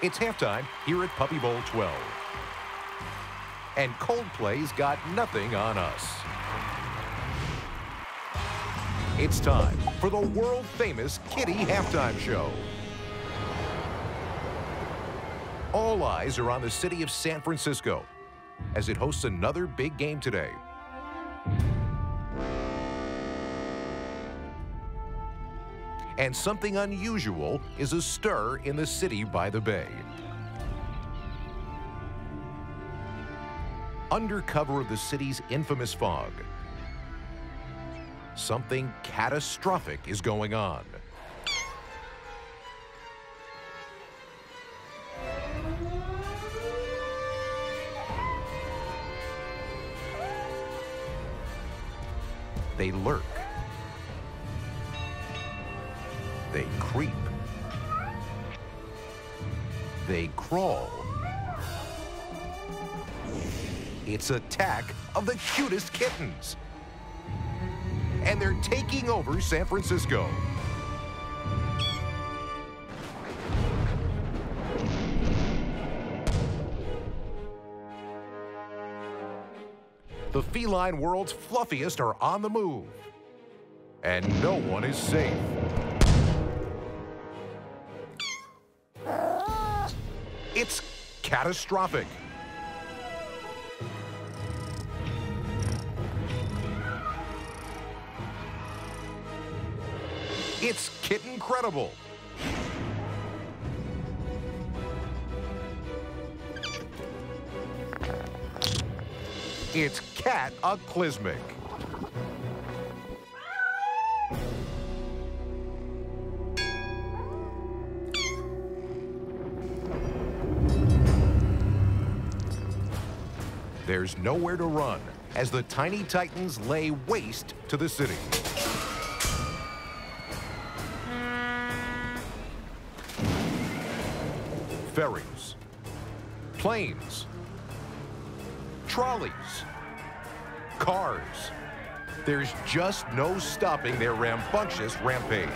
It's halftime here at Puppy Bowl 12. And Coldplay's got nothing on us. It's time for the world-famous Kitty Halftime Show. All eyes are on the city of San Francisco as it hosts another big game today. And something unusual is a stir in the city by the bay. Under cover of the city's infamous fog, something catastrophic is going on. They lurk. They creep. They crawl. It's attack of the cutest kittens. And they're taking over San Francisco. The feline world's fluffiest are on the move. And no one is safe. It's catastrophic. It's kitten credible. It's cataclysmic. There's nowhere to run as the tiny titans lay waste to the city. Ferries, planes, trolleys, cars. There's just no stopping their rambunctious rampage.